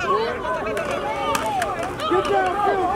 go, boy. Get downfield.